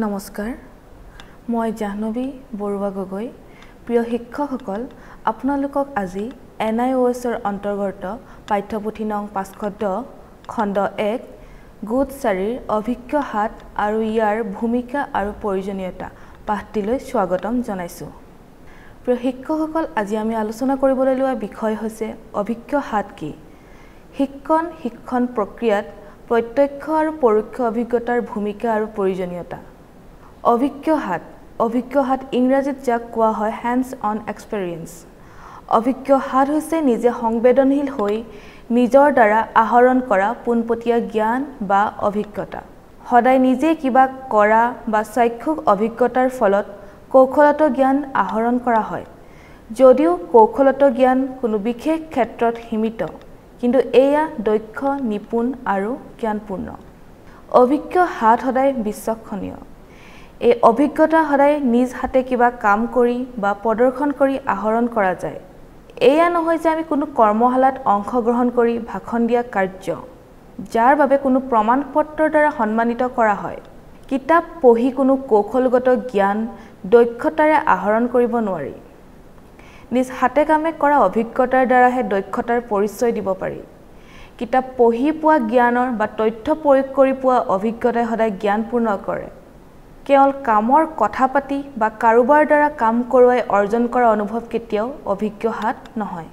নমস্কাৰ। মই জাহ্নৱী বৰুৱা গগৈ। প্ৰিয় শিক্ষকসকল আপোনালোকক আজি এন আই অ' এছৰ অন্তৰ্গত পাঠ্যপুথি নং পাঁচশ দহ খণ্ড এক গোট চাৰিৰ অভিজ্ঞ হাত আৰু ইয়াৰ ভূমিকা আৰু প্ৰয়োজনীয়তা পাঠটিলৈ স্বাগতম জনাইছোঁ। প্ৰিয় শিক্ষকসকল আজি আমি আলোচনা কৰিবলৈ লোৱা বিষয় হৈছে অভিজ্ঞ হাত কি? শিক্ষণ শিক্ষণ প্ৰক্ৰিয়াত প্ৰত্যক্ষ আৰু পৰোক্ষ অভিজ্ঞতাৰ ভূমিকা আৰু প্ৰয়োজনীয়তা। অভিজ্ঞ হাত অভিজ্ঞ হাত ইংৰাজীত যাক কোৱা হয় হেণ্ডছ অন এক্সপেৰিয়েঞ্চ অভিজ্ঞ হাত হৈছে নিজে সংবেদনশীল হৈ নিজৰ দ্বাৰা আহৰণ কৰা পোনপটীয়া জ্ঞান বা অভিজ্ঞতা। সদায় নিজে কিবা কৰা বা চাক্ষুষ অভিজ্ঞতাৰ ফলত কৌশলত জ্ঞান আহৰণ কৰা হয়। যদিও কৌশলত জ্ঞান কোনো বিশেষ ক্ষেত্ৰত সীমিত কিন্তু এয়া দক্ষ নিপুণ আৰু জ্ঞানপূৰ্ণ। অভিজ্ঞ হাত সদায় বিশ্বসনীয় এই অভিজ্ঞতা সদায় নিজ হাতে কিবা কাম কৰি বা প্ৰদৰ্শন কৰি আহৰণ কৰা যায়। এয়া নহয় যে আমি কোনো কৰ্মশালাত অংশগ্ৰহণ কৰি ভাষণ দিয়া কাৰ্য যাৰ বাবে কোনো প্ৰমাণ পত্ৰৰ দ্বাৰা সন্মানিত কৰা হয়। কিতাপ পঢ়ি কোনো কৌশলগত জ্ঞান দক্ষতাৰে আহৰণ কৰিব নোৱাৰি। নিজ হাতে কামে কৰা অভিজ্ঞতাৰ দ্বাৰাহে দক্ষতাৰ পৰিচয় দিব পাৰি। কিতাপ পঢ়ি পোৱা জ্ঞানৰ বা তথ্য প্ৰয়োগ কৰি পোৱা অভিজ্ঞতাই সদায় জ্ঞানপূৰ্ণ কৰে। কেৱল কামৰ কথা পাতি বা কাৰোবাৰ দ্বাৰা কাম কৰোৱাই অৰ্জন কৰা অনুভৱ কেতিয়াও অভিজ্ঞ হাত নহয়।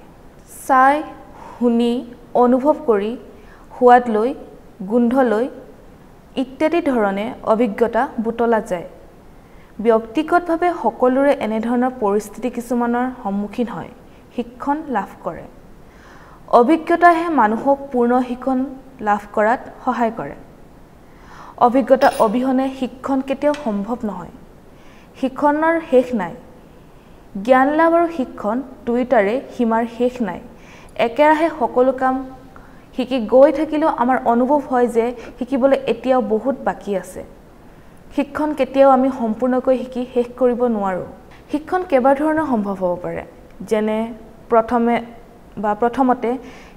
চাই শুনি অনুভৱ কৰি সোৱাদ লৈ গোন্ধ লৈ ইত্যাদি ধৰণে অভিজ্ঞতা বুটলা যায়। ব্যক্তিগতভাৱে সকলোৰে এনেধৰণৰ পৰিস্থিতি কিছুমানৰ সন্মুখীন হয় শিক্ষণ লাভ কৰে। অভিজ্ঞতাহে মানুহক পূৰ্ণ শিক্ষণ লাভ কৰাত সহায় কৰে। অভিজ্ঞতা অবিহনে শিক্ষণ কেতিয়াও সম্ভৱ নহয়। শিক্ষণৰ শেষ নাই। জ্ঞান লাভ আৰু শিক্ষণ দুয়োটাৰে সীমাৰ শেষ নাই। একেৰাহে সকলো কাম শিকি গৈ থাকিলেও আমাৰ অনুভৱ হয় যে শিকিবলৈ এতিয়াও বহুত বাকী আছে। শিক্ষণ কেতিয়াও আমি সম্পূৰ্ণকৈ শিকি শেষ কৰিব নোৱাৰোঁ। শিক্ষণ কেইবাধৰণৰ সম্ভৱ হ'ব পাৰে। যেনে প্ৰথমে বা প্ৰথমতে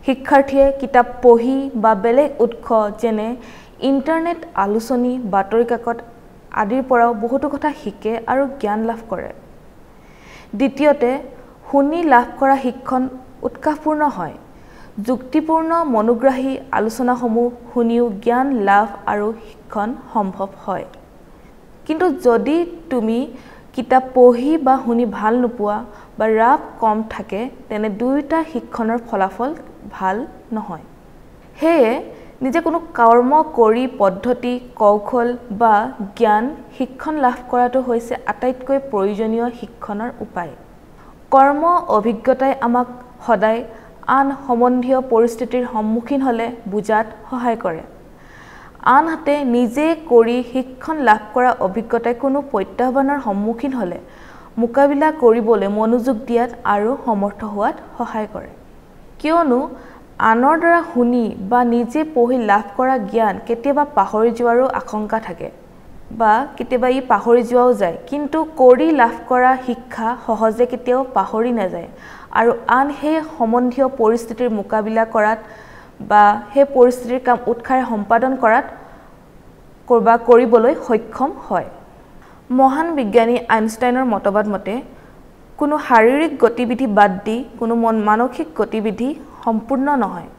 শিক্ষাৰ্থীয়ে কিতাপ পঢ়ি বা বেলেগ উৎস যেনে ইণ্টাৰনেট আলোচনী বাতৰি কাকত আদিৰ পৰাও বহুতো কথা শিকে আৰু জ্ঞান লাভ কৰে। দ্বিতীয়তে শুনি লাভ কৰা শিক্ষণ উৎসাহপূৰ্ণ হয়। যুক্তিপূৰ্ণ মনোগ্ৰাহী আলোচনাসমূহ শুনিও জ্ঞান লাভ আৰু শিক্ষণ সম্ভৱ হয়। কিন্তু যদি তুমি কিতাপ পঢ়ি বা শুনি ভাল নোপোৱা বা ৰাপ কম থাকে তেনে দুয়োটা শিক্ষণৰ ফলাফল ভাল নহয়। সেয়ে নিজে কোনো কৰ্ম কৰি পদ্ধতি কৌশল বা জ্ঞান শিক্ষণ লাভ কৰাটো হৈছে আটাইতকৈ প্ৰয়োজনীয় শিক্ষণৰ উপায়। কৰ্ম অভিজ্ঞতাই আমাক সদায় আন সম্বন্ধীয় পৰিস্থিতিৰ সন্মুখীন হ'লে বুজাত সহায় কৰে। আনহাতে নিজে কৰি শিক্ষণ লাভ কৰা অভিজ্ঞতাই কোনো প্ৰত্যাহ্বানৰ সন্মুখীন হ'লে মোকাবিলা কৰিবলৈ মনোযোগ দিয়াত আৰু সমৰ্থ হোৱাত সহায় কৰে। কিয়নো আনৰ দ্বাৰা শুনি বা নিজে পঢ়ি লাভ কৰা জ্ঞান কেতিয়াবা পাহৰি যোৱাৰো আশংকা থাকে। বা কেতিয়াবা ই পাহৰি যোৱাও যায় কিন্তু কৰি লাভ কৰা শিক্ষা সহজে কেতিয়াও পাহৰি নাযায়। আৰু আন সেই সম্বন্ধীয় পৰিস্থিতিৰ মোকাবিলা কৰাত বা সেই পৰিস্থিতিৰ কাম উৎসাহে সম্পাদন কৰাত বা কৰিবলৈ সক্ষম হয়। মহান বিজ্ঞানী আইনষ্টাইনৰ মতবাদ মতে কোনো শাৰীৰিক গতিবিধি বাদ দি কোনো মন মানসিক গতিবিধি সম্পূৰ্ণ নহয়।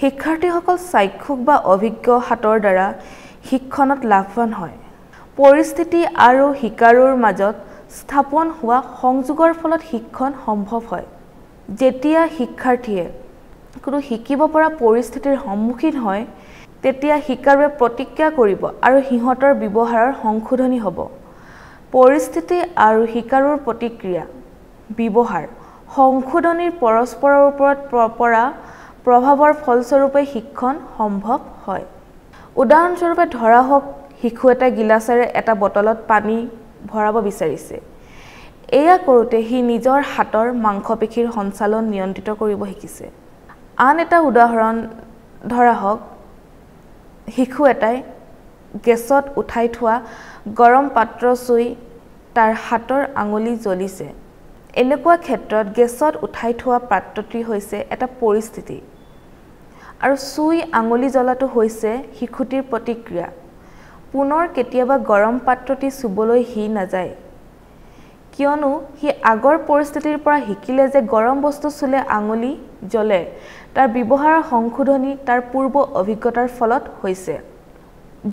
শিক্ষাৰ্থীসকল চাক্ষুষ বা অভিজ্ঞ হাতৰ দ্বাৰা শিক্ষণত লাভৱান হয়। পৰিস্থিতি আৰু শিকাৰুৰ মাজত স্থাপন হোৱা সংযোগৰ ফলত শিক্ষণ সম্ভৱ হয়। যেতিয়া শিক্ষাৰ্থীয়ে কোনো শিকিব পৰা পৰিস্থিতিৰ সন্মুখীন হয় তেতিয়া শিকাৰুৱে প্ৰতিজ্ঞা কৰিব আৰু সিহঁতৰ ব্যৱহাৰৰ সংশোধনী হ'ব। পৰিস্থিতি আৰু শিকাৰুৰ প্ৰতিক্ৰিয়া ব্যৱহাৰ সংশোধনীৰ পৰস্পৰৰ ওপৰত পৰা প্ৰভাৱৰ ফলস্বৰূপে শিক্ষণ সম্ভৱ হয়। উদাহৰণস্বৰূপে ধৰা হওক শিশু এটা গিলাচেৰে এটা বটলত পানী ভৰাব বিচাৰিছে। এয়া কৰোঁতে সি নিজৰ হাতৰ মাংসপেশীৰ সঞ্চালন নিয়ন্ত্ৰিত কৰিব শিকিছে। আন এটা উদাহৰণ ধৰা হওক শিশু এটাই গেছত উঠাই থোৱা গৰম পাত্ৰ চুই তাৰ হাতৰ আঙুলি জ্বলিছে। এনেকুৱা ক্ষেত্ৰত গেছত উঠাই থোৱা পাত্ৰটি হৈছে এটা পৰিস্থিতি। আৰু চুই আঙুলি জ্বলাটো হৈছে শিশুটিৰ প্ৰতিক্ৰিয়া। পুনৰ কেতিয়াবা গৰম পাত্ৰটি চুবলৈ সি নাযায়। কিয়নো সি আগৰ পৰিস্থিতিৰ পৰা শিকিলে যে গৰম বস্তু চুলে আঙুলি জ্বলে তাৰ ব্যৱহাৰৰ সংশোধনী তাৰ পূৰ্ব অভিজ্ঞতাৰ ফলত হৈছে।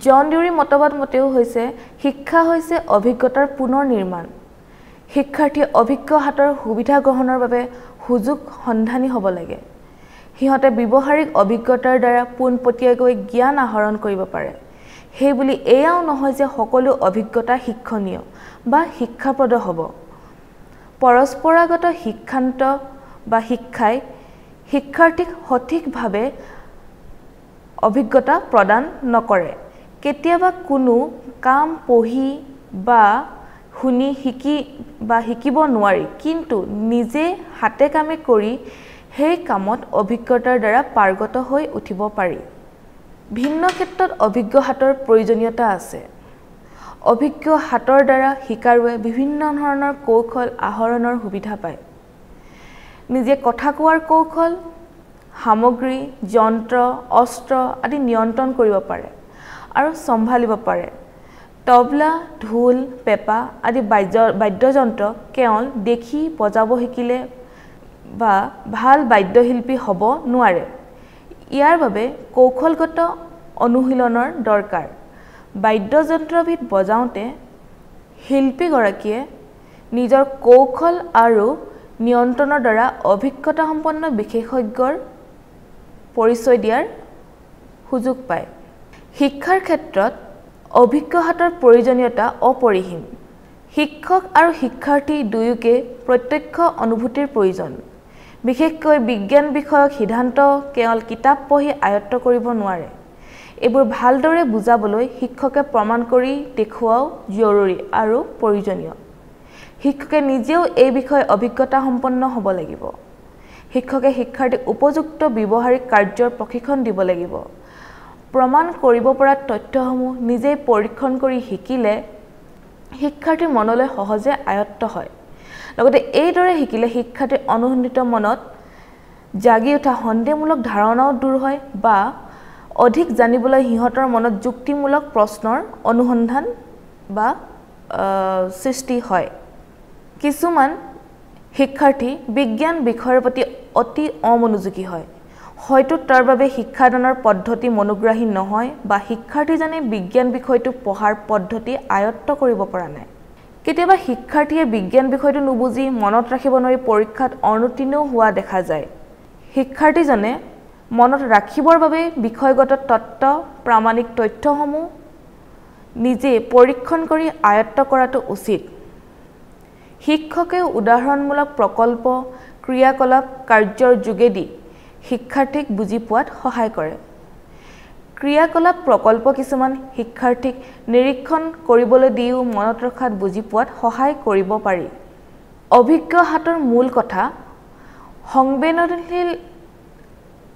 জন ডিউৰী মতবাদ মতেও হৈছে শিক্ষা হৈছে অভিজ্ঞতাৰ পুনৰ নিৰ্মাণ। শিক্ষাৰ্থীয়ে অভিজ্ঞ হাতৰ সুবিধা গ্ৰহণৰ বাবে সুযোগ সন্ধানী হ'ব লাগে। সিহঁতে ব্যৱহাৰিক অভিজ্ঞতাৰ দ্বাৰা পোনপটীয়াকৈ জ্ঞান আহৰণ কৰিব পাৰে। সেইবুলি এয়াও নহয় যে সকলো অভিজ্ঞতা শিক্ষণীয় বা শিক্ষাপ্ৰদ হ'ব। পৰস্পৰাগত শিক্ষান্ত বা শিক্ষাই শিক্ষাৰ্থীক সঠিকভাৱে অভিজ্ঞতা প্ৰদান নকৰে। কেতিয়াবা কোনো কাম পঢ়ি বা শুনি শিকি বা শিকিব নোৱাৰি। কিন্তু নিজে হাতে কামে কৰি সেই কামত অভিজ্ঞতাৰ দ্বাৰা পাৰ্গত হৈ উঠিব পাৰি। ভিন্ন ক্ষেত্ৰত অভিজ্ঞ হাতৰ প্ৰয়োজনীয়তা আছে। অভিজ্ঞ হাতৰ দ্বাৰা শিকাৰুৱে বিভিন্ন ধৰণৰ কৌশল আহৰণৰ সুবিধা পায়। নিজে কথা কোৱাৰ কৌশল সামগ্ৰী যন্ত্ৰ অস্ত্ৰ আদি নিয়ন্ত্ৰণ কৰিব পাৰে আৰু চম্ভালিব পাৰে। তবলা ঢোল পেঁপা আদি বাদ্য বাদ্যযন্ত্ৰ কেৱল দেখি বজাব শিকিলে বা ভাল বাদ্যশিল্পী হ'ব নোৱাৰে। ইয়াৰ বাবে কৌশলগত অনুশীলনৰ দৰকাৰ। বাদ্যযন্ত্ৰবিধ বজাওঁতে শিল্পীগৰাকীয়ে নিজৰ কৌশল আৰু নিয়ন্ত্ৰণৰ দ্বাৰা অভিজ্ঞতাসম্পন্ন বিশেষজ্ঞৰ পৰিচয় দিয়াৰ সুযোগ পায়। শিক্ষাৰ ক্ষেত্ৰত অভিজ্ঞ হাতৰ প্ৰয়োজনীয়তা অপৰিসীম। শিক্ষক আৰু শিক্ষাৰ্থী দুয়োকে প্ৰত্যক্ষ অনুভূতিৰ প্ৰয়োজন। বিশেষকৈ বিজ্ঞান বিষয়ক সিদ্ধান্ত কেৱল কিতাপ পঢ়ি আয়ত্ব কৰিব নোৱাৰে। এইবোৰ ভালদৰে বুজাবলৈ শিক্ষকে প্ৰমাণ কৰি দেখুওৱাও জৰুৰী আৰু প্ৰয়োজনীয়। শিক্ষকে নিজেও এই বিষয়ে অভিজ্ঞতা সম্পন্ন হ'ব লাগিব। শিক্ষকে শিক্ষাৰ্থীক উপযুক্ত ব্যৱহাৰিক কাৰ্যৰ প্ৰশিক্ষণ দিব লাগিব। প্ৰমাণ কৰিব পৰা তথ্যসমূহ নিজেই পৰীক্ষণ কৰি শিকিলে শিক্ষাৰ্থীৰ মনলৈ সহজে আয়ত্ত হয়। লগতে এইদৰে শিকিলে শিক্ষাৰ্থীৰ অনুসন্ধিত মনত জাগি উঠা সন্দেহমূলক ধাৰণাও দূৰ হয় বা অধিক জানিবলৈ সিহঁতৰ মনত যুক্তিমূলক প্ৰশ্নৰ অনুসন্ধান বা সৃষ্টি হয়। কিছুমান শিক্ষাৰ্থী বিজ্ঞান বিষয়ৰ প্ৰতি অতি অমনোযোগী হয়। হয়তো তাৰ বাবে শিক্ষাদানৰ পদ্ধতি মনোগ্ৰাহী নহয় বা শিক্ষাৰ্থীজনে বিজ্ঞান বিষয়টো পঢ়াৰ পদ্ধতি আয়ত্ব কৰিব পৰা নাই। কেতিয়াবা শিক্ষাৰ্থীয়ে বিজ্ঞান বিষয়টো নুবুজি মনত ৰাখিব নোৱাৰি পৰীক্ষাত অনুতীৰ্ণও হোৱা দেখা যায়। শিক্ষাৰ্থীজনে মনত ৰাখিবৰ বাবে বিষয়গত তত্ত্ব প্ৰামাণিক তথ্যসমূহ নিজে পৰীক্ষণ কৰি আয়ত্ব কৰাটো উচিত। শিক্ষকেও উদাহৰণমূলক প্ৰকল্প ক্ৰিয়াকলাপ কাৰ্যৰ যোগেদি শিক্ষাৰ্থীক বুজি পোৱাত সহায় কৰে। ক্ৰিয়াকলাপ প্ৰকল্প কিছুমান শিক্ষাৰ্থীক নিৰীক্ষণ কৰিবলৈ দিও মনত ৰখাত বুজি পোৱাত সহায় কৰিব পাৰি। অভিজ্ঞ হাতৰ মূল কথা সংবেদনশীল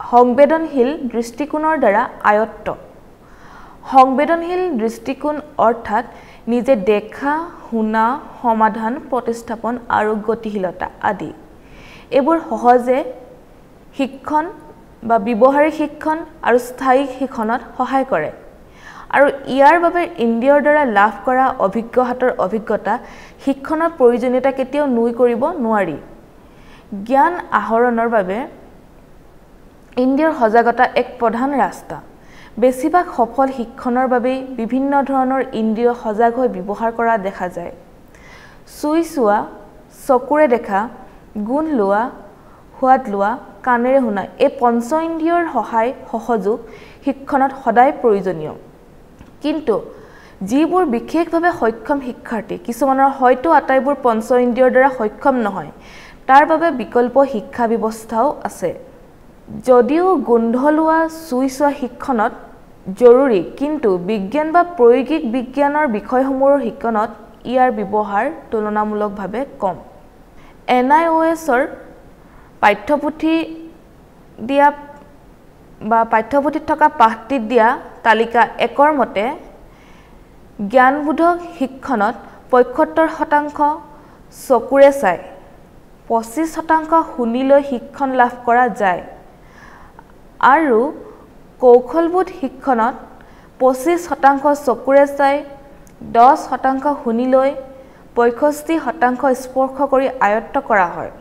সংবেদনশীল দৃষ্টিকোণৰ দ্বাৰা আয়ত্ত। সংবেদনশীল দৃষ্টিকোণ অৰ্থাৎ নিজে দেখা শুনা সমাধান প্ৰতিস্থাপন আৰু গতিশীলতা আদি। এইবোৰ সহজে শিক্ষণ বা ব্যৱহাৰিক শিক্ষণ আৰু স্থায়ী শিক্ষণত সহায় কৰে। আৰু ইয়াৰ বাবে ইন্দ্ৰিয়ৰ দ্বাৰা লাভ কৰা অভিজ্ঞ হাতৰ অভিজ্ঞতা শিক্ষণৰ প্ৰয়োজনীয়তা কেতিয়াও নুই কৰিব নোৱাৰি। জ্ঞান আহৰণৰ বাবে ইন্দ্ৰিয়ৰ সজাগতা এক প্ৰধান ৰাস্তা। বেছিভাগ সফল শিক্ষণৰ বাবেই বিভিন্ন ধৰণৰ ইন্দ্ৰিয় সজাগ হৈ ব্যৱহাৰ কৰা দেখা যায়। চুই চোৱা চকুৰে দেখা গুণ লোৱা সোৱাদ লোৱা কাণেৰে শুনা এই পঞ্চ ইন্দ্ৰিয়ৰ সহায় সহযোগ শিক্ষণত সদায় প্ৰয়োজনীয়। কিন্তু যিবোৰ বিশেষভাৱে সক্ষম শিক্ষাৰ্থী কিছুমানৰ হয়তো আটাইবোৰ পঞ্চ ইন্দ্ৰিয়ৰ দ্বাৰা সক্ষম নহয়। তাৰ বাবে বিকল্প শিক্ষা ব্যৱস্থাও আছে। যদিও গোন্ধ লোৱা চুই চোৱা শিক্ষণত জৰুৰী কিন্তু বিজ্ঞান বা প্ৰয়োগিক বিজ্ঞানৰ বিষয়সমূহৰ শিক্ষণত ইয়াৰ ব্যৱহাৰ তুলনামূলকভাৱে কম। এন আই অ' এছৰ পাঠ্যপুথি দিয়া বা পাঠ্যপুথিত থকা পাঠটিত দিয়া তালিকা একৰ মতে জ্ঞানবোধক শিক্ষণত পঁয়সত্তৰ শতাংশ চকুৰে চাই পঁচিছ শতাংশ শুনি লৈ শিক্ষণ লাভ কৰা যায় আৰু কৌশলবোধ শিক্ষণত পঁচিছ শতাংশ চকুৰে চাই দহ শতাংশ শুনি লৈ পঁয়ষষ্ঠি শতাংশ স্পৰ্শ কৰি আয়ত্ব কৰা হয়।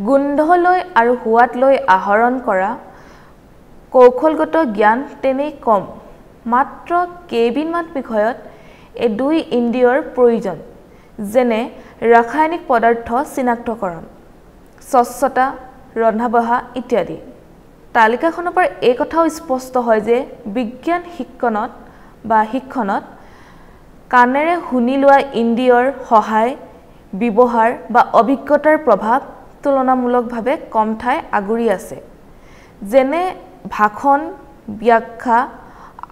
গোন্ধ লৈ আৰু সোৱাদ লৈ আহৰণ কৰা কৌশলগত জ্ঞান তেনেই কম। মাত্ৰ কেইবিধমান বিষয়ত এই দুই ইন্দ্ৰিয়ৰ প্ৰয়োজন যেনে ৰাসায়নিক পদাৰ্থ চিনাক্তকৰণ স্বচ্ছতা ৰন্ধা বঢ়া ইত্যাদি। তালিকাখনৰ পৰা এই কথাও স্পষ্ট হয় যে বিজ্ঞান শিক্ষণত বা শিক্ষণত কাণেৰে শুনি লোৱা ইন্দ্ৰিয়ৰ সহায় ব্যৱহাৰ বা অভিজ্ঞতাৰ প্ৰভাৱ তুলনামূলকভাৱে কম ঠাই আগুৰি আছে। যেনে ভাষণ ব্যাখ্যা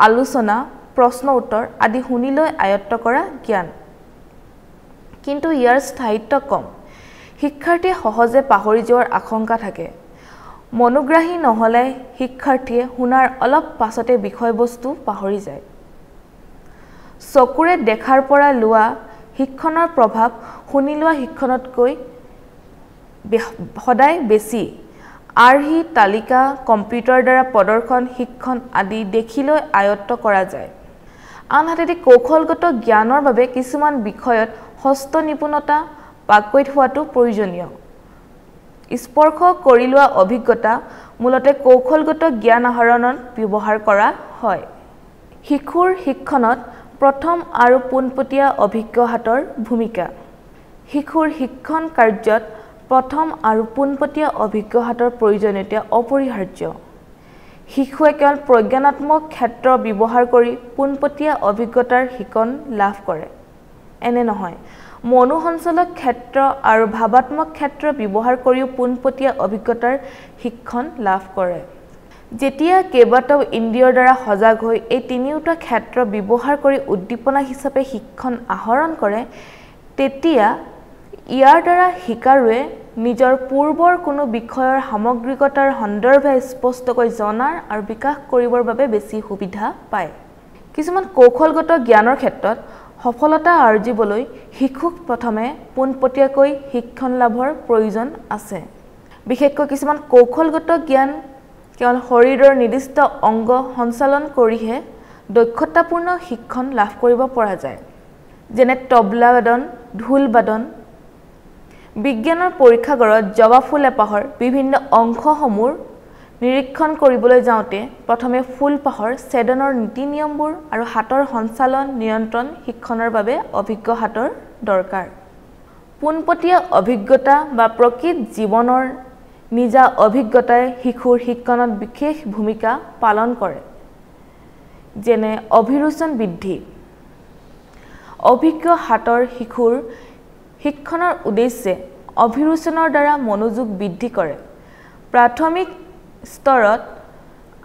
আলোচনা প্ৰশ্ন উত্তৰ আদি শুনি লৈ আয়ত্ব কৰা জ্ঞান। কিন্তু ইয়াৰ স্থায়িত্ব কম। শিক্ষাৰ্থীয়ে সহজে পাহৰি যোৱাৰ আশংকা থাকে। মনোগ্ৰাহী নহ'লে শিক্ষাৰ্থীয়ে শুনাৰ অলপ পাছতে বিষয়বস্তু পাহৰি যায়। চকুৰে দেখাৰ পৰা লোৱা শিক্ষণৰ প্ৰভাৱ শুনি লোৱা শিক্ষণতকৈ সদায় বেছি। আৰ্হি তালিকা কম্পিউটাৰ দ্বাৰা প্ৰদৰ্শন শিক্ষণ আদি দেখিলৈ আয়ত্ব কৰা যায়। আনহাতে কৌশলগত জ্ঞানৰ বাবে কিছুমান বিষয়ত হস্ত নিপুণতা পাকৈত হোৱাটো প্ৰয়োজনীয়। স্পৰ্শ কৰি লোৱা অভিজ্ঞতা মূলতে কৌশলগত জ্ঞান আহৰণত ব্যৱহাৰ কৰা হয়। শিশুৰ শিক্ষণত প্ৰথম আৰু পোনপটীয়া অভিজ্ঞ হাতৰ ভূমিকা। শিশুৰ শিক্ষণ কাৰ্যত প্ৰথম আৰু পোনপটীয়া অভিজ্ঞ হাতৰ প্ৰয়োজনীয়তা অপৰিহাৰ্য। শিশুৱে কেৱল প্ৰজ্ঞানাত্মক ক্ষেত্ৰ ব্যৱহাৰ কৰি পোনপটীয়া অভিজ্ঞতাৰ শিকণ লাভ কৰে। এনে নহয় মনোসঞ্চালক ক্ষেত্ৰ আৰু ভাৱাত্মক ক্ষেত্ৰ ব্যৱহাৰ কৰিও পোনপটীয়া অভিজ্ঞতাৰ শিক্ষণ লাভ কৰে। যেতিয়া কেইবাটাও ইন্দ্ৰিয়ৰ দ্বাৰা সজাগ হৈ এই তিনিওটা ক্ষেত্ৰ ব্যৱহাৰ কৰি উদ্দীপনা হিচাপে শিক্ষণ আহৰণ কৰে তেতিয়া ইয়াৰ দ্বাৰা শিকাৰুৱে নিজৰ পূৰ্বৰ কোনো বিষয়ৰ সামগ্ৰিকতাৰ সন্দৰ্ভে স্পষ্টকৈ জনাৰ আৰু বিকাশ কৰিবৰ বাবে বেছি সুবিধা পায়। কিছুমান কৌশলগত জ্ঞানৰ ক্ষেত্ৰত সফলতা আৰ্জিবলৈ শিশুক প্ৰথমে পোনপটীয়াকৈ শিক্ষণ লাভৰ প্ৰয়োজন আছে। বিশেষকৈ কিছুমান কৌশলগত জ্ঞান কেৱল শৰীৰৰ নিৰ্দিষ্ট অংগ সঞ্চালন কৰিহে দক্ষতাপূৰ্ণ শিক্ষণ লাভ কৰিব পৰা যায়। যেনে তবলা বাদন ঢোল বাদন বিজ্ঞানৰ পৰীক্ষাগাৰত জবা ফুল এপাহৰ বিভিন্ন অংশসমূহ নিৰীক্ষণ কৰিবলৈ যাওঁতে প্ৰথমে ফুলপাহৰ ছেদনৰ নীতি নিয়মবোৰ আৰু হাতৰ সঞ্চালন নিয়ন্ত্ৰণ শিক্ষণৰ বাবে অভিজ্ঞ হাতৰ দৰকাৰ। পোনপটীয়া অভিজ্ঞতা বা প্ৰকৃত জীৱনৰ নিজা অভিজ্ঞতাই শিশুৰ শিক্ষণত বিশেষ ভূমিকা পালন কৰে। যেনে অভিৰোচন বৃদ্ধি। অভিজ্ঞ হাতৰ শিশুৰ শিক্ষণৰ উদ্দেশ্যে অভিৰোচনৰ দ্বাৰা মনোযোগ বৃদ্ধি কৰে। প্ৰাথমিক স্তৰত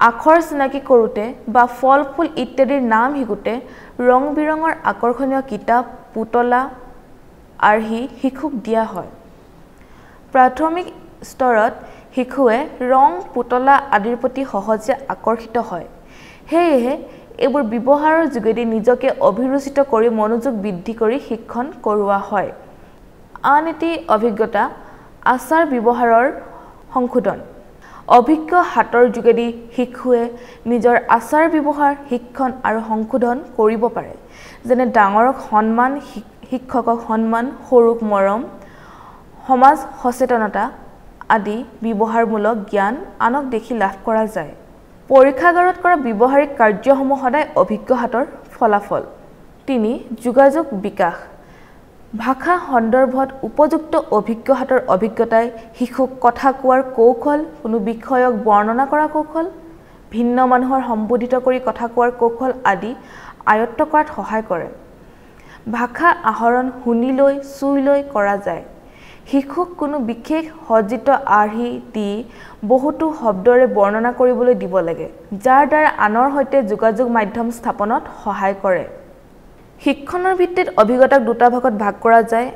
আখৰ চিনাকি কৰোঁতে বা ফল ফুল ইত্যাদিৰ নাম শিকোঁতে ৰং বিৰঙৰ আকৰ্ষণীয় কিতাপ পুতলা আৰ্হি শিশুক দিয়া হয়। প্ৰাথমিক স্তৰত শিশুৱে ৰং পুতলা আদিৰ প্ৰতি সহজে আকৰ্ষিত হয়। সেয়েহে এইবোৰ ব্যৱহাৰৰ যোগেদি নিজকে অভিৰুচিত কৰি মনোযোগ বৃদ্ধি কৰি শিক্ষণ কৰোৱা হয়। আন এটি অভিজ্ঞতা আচাৰ ব্যৱহাৰৰ সংশোধন। অভিজ্ঞ হাতৰ যোগেদি শিশুৱে নিজৰ আচাৰ ব্যৱহাৰ শিক্ষণ আৰু সংশোধন কৰিব পাৰে। যেনে ডাঙৰক সন্মান শিক্ষকক সন্মান সৰুক মৰম সমাজ সচেতনতা আদি ব্যৱহাৰমূলক জ্ঞান আনক দেখি লাভ কৰা যায়। পৰীক্ষাগাৰত কৰা ব্যৱহাৰিক কাৰ্যসমূহ সদায় অভিজ্ঞ হাতৰ ফলাফল। তিনি যোগাযোগ বিকাশ। ভাষা সন্দৰ্ভত উপযুক্ত অভিজ্ঞ হাতৰ অভিজ্ঞতাই শিশুক কথা কোৱাৰ কৌশল কোনো বিষয়ক বৰ্ণনা কৰা কৌশল ভিন্ন মানুহৰ সম্বোধিত কৰি কথা কোৱাৰ কৌশল আদি আয়ত্ব কৰাত সহায় কৰে। ভাষা আহৰণ শুনি লৈ চুই লৈ কৰা যায়। শিশুক কোনো বিশেষ সজ্জিত আৰ্হি দি বহুতো শব্দৰে বৰ্ণনা কৰিবলৈ দিব লাগে যাৰ দ্বাৰা আনৰ সৈতে যোগাযোগ মাধ্যম স্থাপনত সহায় কৰে। শিক্ষণৰ ভিত্তিত অভিজ্ঞতাক দুটা ভাগত ভাগ কৰা যায়।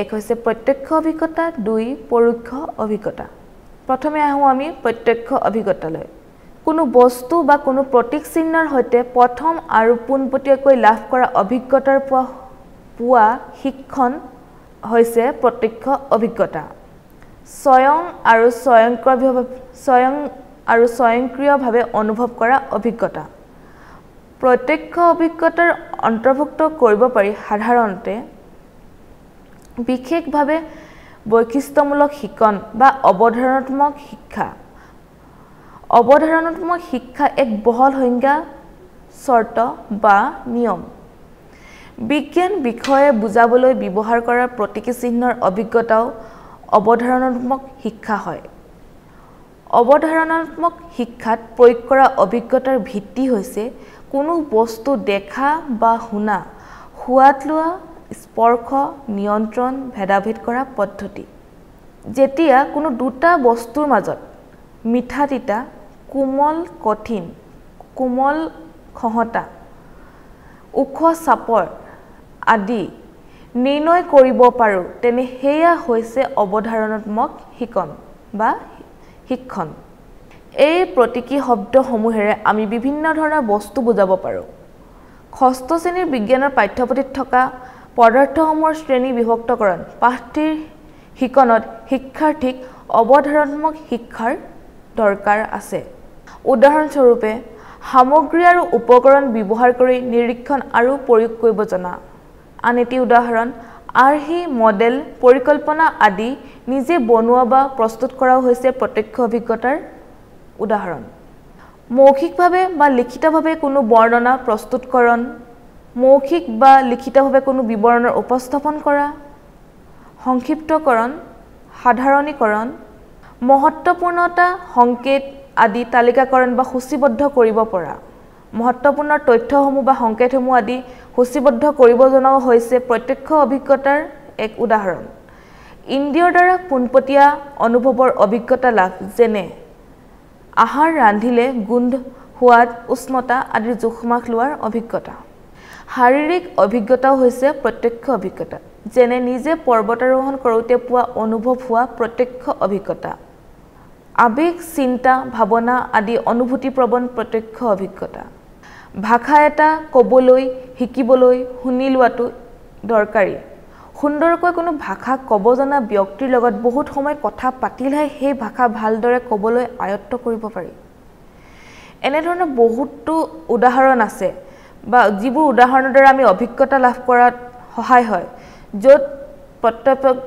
এক হৈছে প্ৰত্যক্ষ অভিজ্ঞতা দুই পৰোক্ষ অভিজ্ঞতা। প্ৰথমে আহোঁ আমি প্ৰত্যক্ষ অভিজ্ঞতালৈ। কোনো বস্তু বা কোনো প্ৰতীক চিহ্নৰ সৈতে প্ৰথম আৰু পোনপটীয়াকৈ লাভ কৰা অভিজ্ঞতাৰ পোৱা পোৱা শিক্ষণ হৈছে প্ৰত্যক্ষ অভিজ্ঞতা। স্বয়ং আৰু স্বয়ংক্ৰিয়ভাৱে স্বয়ং আৰু স্বয়ংক্ৰিয়ভাৱে অনুভৱ কৰা অভিজ্ঞতা। প্ৰত্যক্ষ অভিজ্ঞতাৰ অন্তৰ্ভুক্ত কৰিব পাৰি সাধাৰণতে। বিশেষভাৱে বৈশিষ্ট্যমূলক শিকন বা অৱধাৰণাত্মক শিক্ষা। অৱধাৰণাত্মক শিক্ষা এক বহল সংজ্ঞা চৰ্ত বা নিয়ম। বিজ্ঞান বিষয়ে বুজাবলৈ ব্যৱহাৰ কৰা প্ৰতীকী চিহ্নৰ অভিজ্ঞতাও অৱধাৰণাত্মক শিক্ষা হয়। অৱধাৰণাত্মক শিক্ষাত প্ৰয়োগ কৰা অভিজ্ঞতাৰ ভিত্তি হৈছে কোনো বস্তু দেখা বা শুনা সোৱাদ লোৱা স্পৰ্শ নিয়ন্ত্ৰণ ভেদাভেদ কৰা পদ্ধতি। যেতিয়া কোনো দুটা বস্তুৰ মাজত মিঠা তিতা কোমল কঠিন কোমল খহটা ওখ চাপৰ আদি নিৰ্ণয় কৰিব পাৰোঁ তেনে সেয়া হৈছে অৱধাৰণাত্মক শিকন বা শিক্ষণ। এই প্ৰতীকী শব্দসমূহেৰে আমি বিভিন্ন ধৰণৰ বস্তু বুজাব পাৰোঁ। ষষ্ঠ শ্ৰেণীৰ বিজ্ঞানৰ পাঠ্যপুথিত থকা পদাৰ্থসমূহৰ শ্ৰেণী বিভক্তকৰণ পাঠটিৰ শিকনত শিক্ষাৰ্থীক অৱধাৰণাত্মক শিক্ষাৰ দৰকাৰ আছে। উদাহৰণস্বৰূপে সামগ্ৰী আৰু উপকৰণ ব্যৱহাৰ কৰি নিৰীক্ষণ আৰু প্ৰয়োগ কৰিব জনা। আন এটি উদাহৰণ আৰ্হি মডেল পৰিকল্পনা আদি নিজে বনোৱা বা প্ৰস্তুত কৰাও হৈছে প্ৰত্যক্ষ অভিজ্ঞতাৰ উদাহৰণ। মৌখিকভাৱে বা লিখিতভাৱে কোনো বৰ্ণনা প্ৰস্তুতকৰণ মৌখিক বা লিখিতভাৱে কোনো বিৱৰণৰ উপস্থাপন কৰা সংক্ষিপ্তকৰণ সাধাৰণীকৰণ মহত্বপূৰ্ণতা সংকেত আদি তালিকাকৰণ বা সূচীবদ্ধ কৰিব পৰা মহত্বপূৰ্ণ তথ্যসমূহ বা সংকেতসমূহ আদি সূচীবদ্ধ কৰিব জনাও হৈছে প্ৰত্যক্ষ অভিজ্ঞতাৰ এক উদাহৰণ। ইন্দ্ৰিয়ৰ দ্বাৰা পোনপটীয়া অনুভৱৰ অভিজ্ঞতা লাভ যেনে আহাৰ ৰান্ধিলে গোন্ধ সোৱাদ উষ্ণতা আদিৰ জোখমাখ লোৱাৰ অভিজ্ঞতা। শাৰীৰিক অভিজ্ঞতাও হৈছে প্ৰত্যক্ষ অভিজ্ঞতা যেনে নিজে পৰ্বতাৰোহণ কৰোঁতে পোৱা অনুভৱ হোৱা প্ৰত্যক্ষ অভিজ্ঞতা। আৱেগ চিন্তা ভাৱনা আদি অনুভূতিপ্ৰৱণ প্ৰত্যক্ষ অভিজ্ঞতা। ভাষা এটা ক'বলৈ শিকিবলৈ শুনি লোৱাটো দৰকাৰী। সুন্দৰকৈ কোনো ভাষা ক'ব জনা ব্যক্তিৰ লগত বহুত সময় কথা পাতিলেহে সেই ভাষা ভালদৰে ক'বলৈ আয়ত্ব কৰিব পাৰি। এনেধৰণৰ বহুতো উদাহৰণ আছে বা যিবোৰ উদাহৰণৰ দ্বাৰা আমি অভিজ্ঞতা লাভ কৰাত সহায় হয় য'ত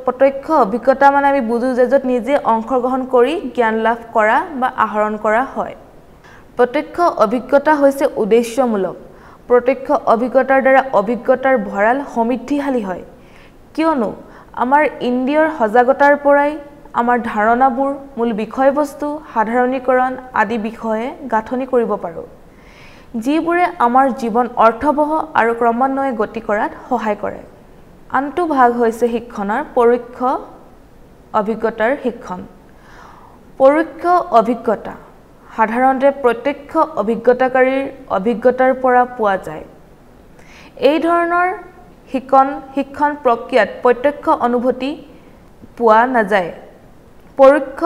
প্ৰত্যক্ষ অভিজ্ঞতা মানে আমি বুজোঁ যে য'ত নিজে অংশগ্ৰহণ কৰি জ্ঞান লাভ কৰা বা আহৰণ কৰা হয়। প্ৰত্যক্ষ অভিজ্ঞতা হৈছে উদ্দেশ্যমূলক। প্ৰত্যক্ষ অভিজ্ঞতাৰ দ্বাৰা অভিজ্ঞতাৰ ভঁৰাল সমৃদ্ধিশালী হয়। কিয়নো আমাৰ ইন্দ্ৰিয়ৰ সজাগতাৰ পৰাই আমাৰ ধাৰণাবোৰ মূল বিষয়বস্তু সাধাৰণীকৰণ আদি বিষয়ে গাঁথনি কৰিব পাৰোঁ। যিবোৰে আমাৰ জীৱন অৰ্থবহ আৰু ক্ৰমান্বয়ে গতি কৰাত সহায় কৰে। আনটো ভাগ হৈছে শিক্ষণৰ পৰোক্ষ অভিজ্ঞতাৰ শিক্ষণ। পৰোক্ষ অভিজ্ঞতা সাধাৰণতে প্ৰত্যক্ষ অভিজ্ঞতাকাৰীৰ অভিজ্ঞতাৰ পৰা পোৱা যায়। এই ধৰণৰ শিকন শিক্ষণ প্ৰক্ৰিয়াত প্ৰত্যক্ষ অনুভূতি পোৱা নাযায়। পৰোক্ষ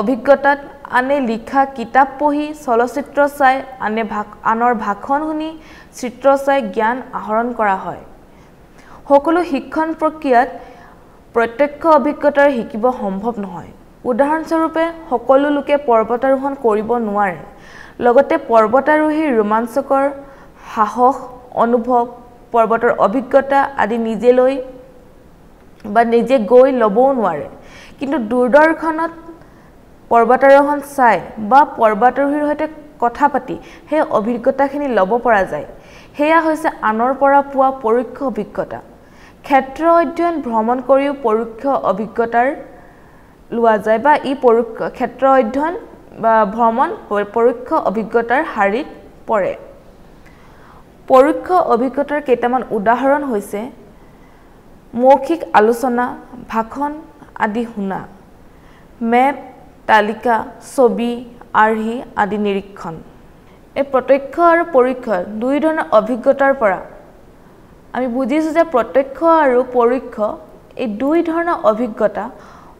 অভিজ্ঞতাত আনে লিখা কিতাপ পঢ়ি চলচ্চিত্ৰ চাই আনে ভাষ আনৰ ভাষণ শুনি চিত্ৰ চাই জ্ঞান আহৰণ কৰা হয়। সকলো শিক্ষণ প্ৰক্ৰিয়াত প্ৰত্যক্ষ অভিজ্ঞতাৰ শিকিব সম্ভৱ নহয়। উদাহৰণস্বৰূপে সকলো লোকে পৰ্বতাৰোহণ কৰিব নোৱাৰে। লগতে পৰ্বতাৰোহীৰ ৰোমাঞ্চকৰ সাহস অনুভৱ পৰ্বতৰ অভিজ্ঞতা আদি নিজে লৈ বা নিজে গৈ ল'বও নোৱাৰে। কিন্তু দূৰদৰ্শনত পৰ্বতাৰোহণ চাই বা পৰ্বতাৰোহীৰ সৈতে কথা পাতি সেই অভিজ্ঞতাখিনি ল'ব পৰা যায়। সেয়া হৈছে আনৰ পৰা পোৱা পৰোক্ষ অভিজ্ঞতা। ক্ষেত্ৰ অধ্যয়ন ভ্ৰমণ কৰিও পৰোক্ষ অভিজ্ঞতাৰ লোৱা যায় বা ই পৰোক্ষ ক্ষেত্ৰ অধ্যয়ন বা ভ্ৰমণ পৰোক্ষ অভিজ্ঞতাৰ শাৰীত পৰে। পৰোক্ষ অভিজ্ঞতাৰ কেইটামান উদাহৰণ হৈছে মৌখিক আলোচনা ভাষণ আদি শুনা মেপ তালিকা ছবি আৰ্হি আদি নিৰীক্ষণ। এই প্ৰত্যক্ষ আৰু পৰোক্ষ দুই ধৰণৰ অভিজ্ঞতাৰ পৰা আমি বুজিছোঁ যে প্ৰত্যক্ষ আৰু পৰোক্ষ এই দুই ধৰণৰ অভিজ্ঞতা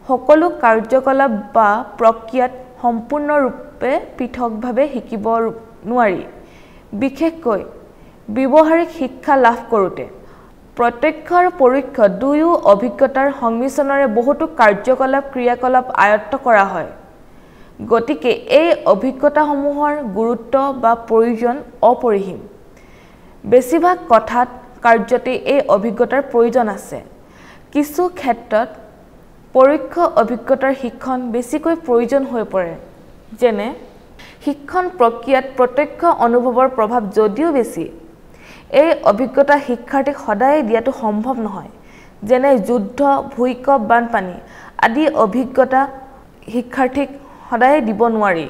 সকলো কাৰ্যকলাপ বা প্ৰক্ৰিয়াত সম্পূৰ্ণৰূপে পৃথকভাৱে শিকিব নোৱাৰি। বিশেষকৈ ব্যৱহাৰিক শিক্ষা লাভ কৰোঁতে প্ৰত্যক্ষ আৰু পৰোক্ষ দুয়ো অভিজ্ঞতাৰ সংমিশ্ৰণেৰে বহুতো কাৰ্যকলাপ ক্ৰিয়াকলাপ আয়ত্ত কৰা হয়। গতিকে এই অভিজ্ঞতাসমূহৰ গুৰুত্ব বা প্ৰয়োজন অপৰিসীম। বেছিভাগ কথাত কাৰ্যতে এই অভিজ্ঞতাৰ প্ৰয়োজন আছে। কিছু ক্ষেত্ৰত পৰোক্ষ অভিজ্ঞতাৰ শিক্ষণ বেছিকৈ প্ৰয়োজন হৈ পৰে যেনে শিক্ষণ প্ৰক্ৰিয়াত প্ৰত্যক্ষ অনুভৱৰ প্ৰভাৱ যদিও বেছি এই অভিজ্ঞতা শিক্ষাৰ্থীক সদায় দিয়াটো সম্ভৱ নহয়। যেনে যুদ্ধ ভূঁইকঁপ বানপানী আদি অভিজ্ঞতা শিক্ষাৰ্থীক সদায় দিব নোৱাৰি।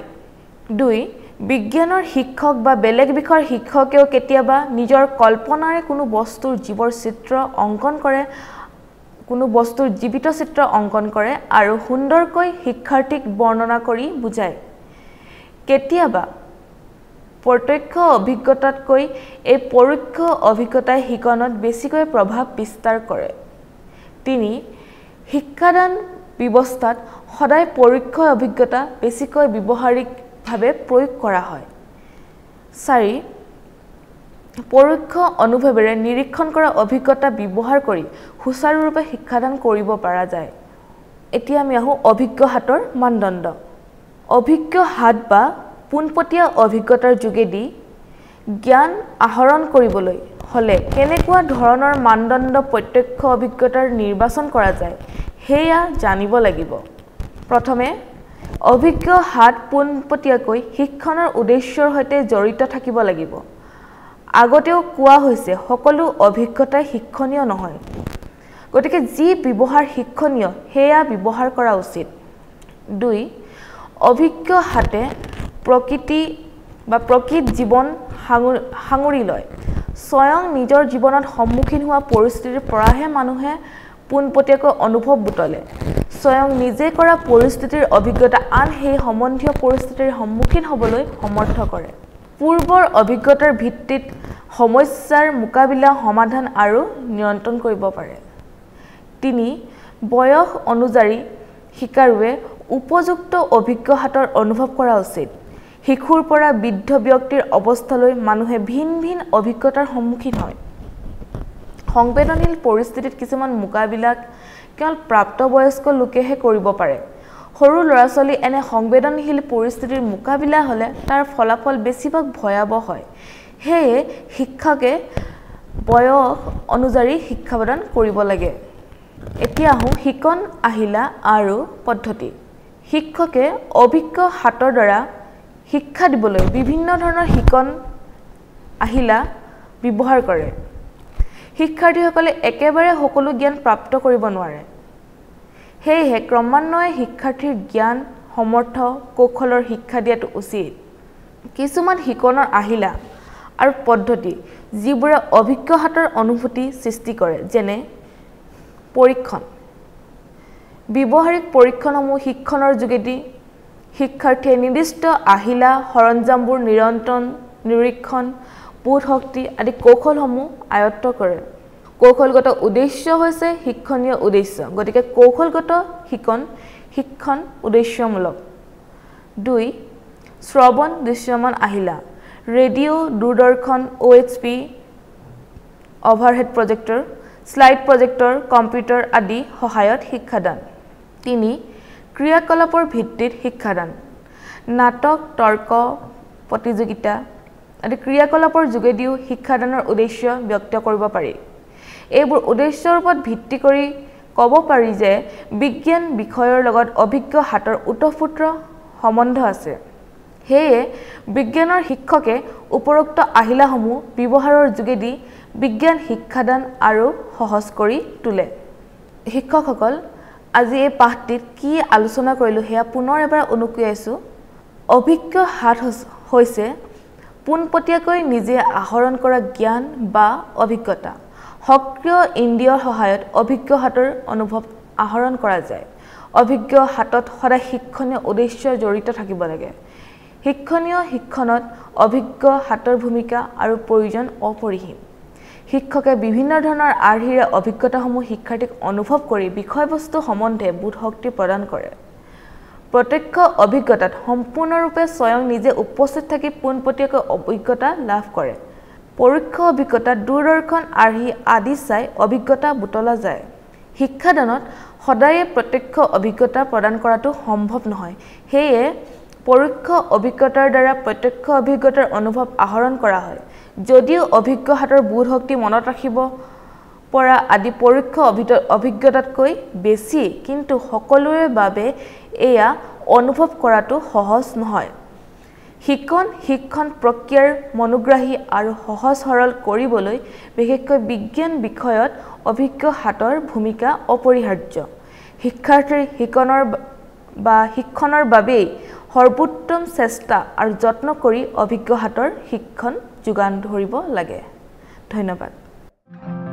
দুই বিজ্ঞানৰ শিক্ষক বা বেলেগ বিষয়ৰ শিক্ষকেও কেতিয়াবা নিজৰ কল্পনাৰে কোনো বস্তুৰ জীৱৰ চিত্ৰ অংকন কৰে কোনো বস্তুৰ জীৱিত চিত্ৰ অংকন কৰে আৰু সুন্দৰকৈ শিক্ষাৰ্থীক বৰ্ণনা কৰি বুজায়। কেতিয়াবা প্ৰত্যক্ষ অভিজ্ঞতাতকৈ এই পৰোক্ষ অভিজ্ঞতাই শিকনত বেছিকৈ প্ৰভাৱ বিস্তাৰ কৰে। তিনি শিক্ষাদান ব্যৱস্থাত সদায় পৰোক্ষ অভিজ্ঞতা বেছিকৈ ব্যৱহাৰিকভাৱে প্ৰয়োগ কৰা হয়। চাৰি পৰোক্ষ অনুভৱেৰে নিৰীক্ষণ কৰা অভিজ্ঞতা ব্যৱহাৰ কৰি সুচাৰুৰূপে শিক্ষাদান কৰিব পৰা যায়। এতিয়া আমি আহোঁ অভিজ্ঞ হাতৰ মানদণ্ড। অভিজ্ঞ হাত বা পোনপটীয়া অভিজ্ঞতাৰ যোগেদি জ্ঞান আহৰণ কৰিবলৈ হ'লে কেনেকুৱা ধৰণৰ মানদণ্ড প্ৰত্যক্ষ অভিজ্ঞতাৰ নিৰ্বাচন কৰা যায় সেয়া জানিব লাগিব। প্ৰথমে অভিজ্ঞ হাত পোনপটীয়াকৈ শিক্ষণৰ উদ্দেশ্যৰ সৈতে জড়িত থাকিব লাগিব। আগতেও কোৱা হৈছে সকলো অভিজ্ঞতাই শিক্ষণীয় নহয়। গতিকে যি ব্যৱহাৰ শিক্ষণীয় সেয়া ব্যৱহাৰ কৰা উচিত। দুই অভিজ্ঞ হাতে প্ৰকৃতি বা প্ৰকৃত জীৱন সাঙুৰি লয়। স্বয়ং নিজৰ জীৱনত সন্মুখীন হোৱা পৰিস্থিতিৰ পৰাহে মানুহে পোনপটীয়াকৈ অনুভৱ বুটলে। স্বয়ং নিজে কৰা পৰিস্থিতিৰ অভিজ্ঞতা আন সেই সম্বন্ধীয় পৰিস্থিতিৰ সন্মুখীন হ'বলৈ সমৰ্থ কৰে। পূৰ্বৰ অভিজ্ঞতাৰ ভিত্তিত সমস্যাৰ মোকাবিলা সমাধান আৰু নিয়ন্ত্ৰণ কৰিব পাৰে। তিনি বয়স অনুযায়ী শিকাৰুৱে উপযুক্ত অভিজ্ঞ হাতৰ অনুভৱ কৰা উচিত। শিশুৰ পৰা বৃদ্ধ ব্যক্তিৰ অৱস্থালৈ মানুহে ভিন ভিন অভিজ্ঞতাৰ সন্মুখীন হয়। সংবেদনশীল পৰিস্থিতিত কিছুমান মোকাবিলা কেৱল প্ৰাপ্তবয়স্ক লোকেহে কৰিব পাৰে। সৰু ল'ৰা ছোৱালী এনে সংবেদনশীল পৰিস্থিতিৰ মোকাবিলা হ'লে তাৰ ফলাফল বেছিভাগ ভয়াৱহ হয়। সেয়ে শিক্ষকে বয়স অনুযায়ী শিক্ষা প্ৰদান কৰিব লাগে। এতিয়া আহোঁ শিকন আহিলা আৰু পদ্ধতি। শিক্ষকে অভিজ্ঞ হাতৰ দ্বাৰা শিক্ষা দিবলৈ বিভিন্ন ধৰণৰ শিকন আহিলা ব্যৱহাৰ কৰে। শিক্ষাৰ্থীসকলে একেবাৰে সকলো জ্ঞান প্ৰাপ্ত কৰিব নোৱাৰে। সেয়েহে ক্ৰমান্বয়ে শিক্ষাৰ্থীৰ জ্ঞান সমৰ্থ কৌশলৰ শিক্ষা দিয়াটো উচিত। কিছুমান শিকনৰ আহিলা আৰু পদ্ধতি যিবোৰে অভিজ্ঞ হাতৰ অনুভূতি সৃষ্টি কৰে যেনে পৰীক্ষণ। ব্যৱহাৰিক পৰীক্ষণসমূহ শিক্ষণৰ যোগেদি শিক্ষাৰ্থীয়ে নিৰ্দিষ্ট আহিলা সৰঞ্জামবোৰ নিৰন্তৰ নিৰীক্ষণ বোধ শক্তি আদি কৌশলসমূহ আয়ত্ব কৰে। কৌশলগত উদ্দেশ্য হৈছে শিক্ষণীয় উদ্দেশ্য গতিকে কৌশলগত শিকণ শিক্ষণ উদ্দেশ্যমূলক। দুই শ্ৰৱণ দৃশ্যমান আহিলা। ৰেডিঅ' দূৰদৰ্শন O' H P overhead projector slide projector computer আদি সহায়ত শিক্ষাদান। তিনি ক্ৰিয়াকলাপৰ ভিত্তিত শিক্ষাদান নাটক তৰ্ক প্ৰতিযোগিতা আদি ক্ৰিয়াকলাপৰ যোগেদিও শিক্ষাদানৰ উদ্দেশ্য ব্যক্ত কৰিব পাৰি। এইবোৰ উদ্দেশ্যৰ ওপৰত ভিত্তি কৰি ক'ব পাৰি যে বিজ্ঞান বিষয়ৰ লগত অভিজ্ঞ হাতৰ ওতঃপুত্ৰ সম্বন্ধ আছে। সেয়ে বিজ্ঞানৰ শিক্ষকে উপৰোক্ত আহিলাসমূহ ব্যৱহাৰৰ যোগেদি বিজ্ঞান শিক্ষাদান আৰু সহজ কৰি তোলে। শিক্ষকসকল আজি এই পাঠটিত কি আলোচনা কৰিলোঁ সেয়া পুনৰ এবাৰ অনুকুৱাইছোঁ অভিজ্ঞ হাত হৈছে পোনপটীয়াকৈ নিজে আহৰণ কৰা জ্ঞান বা অভিজ্ঞতা। সক্ৰিয় ইন্দ্ৰিয়ৰ সহায়ত অভিজ্ঞ হাতৰ অনুভৱ আহৰণ কৰা যায়। অভিজ্ঞ হাতত সদায় শিক্ষণীয় উদ্দেশ্য জড়িত থাকিব লাগে। শিক্ষণীয় শিক্ষণত অভিজ্ঞ হাতৰ ভূমিকা আৰু প্ৰয়োজন অপৰিসীম। শিক্ষকে বিভিন্ন ধৰণৰ আৰ্হিৰে অভিজ্ঞতাসমূহ শিক্ষাৰ্থীক অনুভৱ কৰি বিষয়বস্তু সম্বন্ধে বোধশক্তি প্ৰদান কৰে। প্ৰত্যক্ষ অভিজ্ঞতাত সম্পূৰ্ণৰূপে স্বয়ং নিজে উপস্থিত থাকি পোনপটীয়াকৈ অভিজ্ঞতা লাভ কৰে। পৰোক্ষ অভিজ্ঞতা দূৰদৰ্শন আৰ্হি আদি চাই অভিজ্ঞতা বুটলা যায়। শিক্ষাদানত সদায়ে প্ৰত্যক্ষ অভিজ্ঞতা প্ৰদান কৰাটো সম্ভৱ নহয়। সেয়ে পৰোক্ষ অভিজ্ঞতাৰ দ্বাৰা প্ৰত্যক্ষ অভিজ্ঞতাৰ অনুভৱ আহৰণ কৰা হয়। যদিও অভিজ্ঞ হাতৰ বোধ শক্তি মনত ৰাখিব পৰা আদি পৰোক্ষ অভিজ্ঞতাতকৈ বেছি কিন্তু সকলোৰে বাবে এয়া অনুভৱ কৰাটো সহজ নহয়। শিক্ষণ শিক্ষণ প্ৰক্ৰিয়াৰ মনোগ্ৰাহী আৰু সহজ সৰল কৰিবলৈ বিশেষকৈ বিজ্ঞান বিষয়ত অভিজ্ঞ হাতৰ ভূমিকা অপৰিহাৰ্য। শিক্ষাৰ্থীৰ শিকনৰ বা শিক্ষণৰ বাবেই সৰ্বোত্তম চেষ্টা আৰু যত্ন কৰি অভিজ্ঞ হাতৰ শিক্ষণ যোগান ধৰিব লাগে। ধন্যবাদ। thank you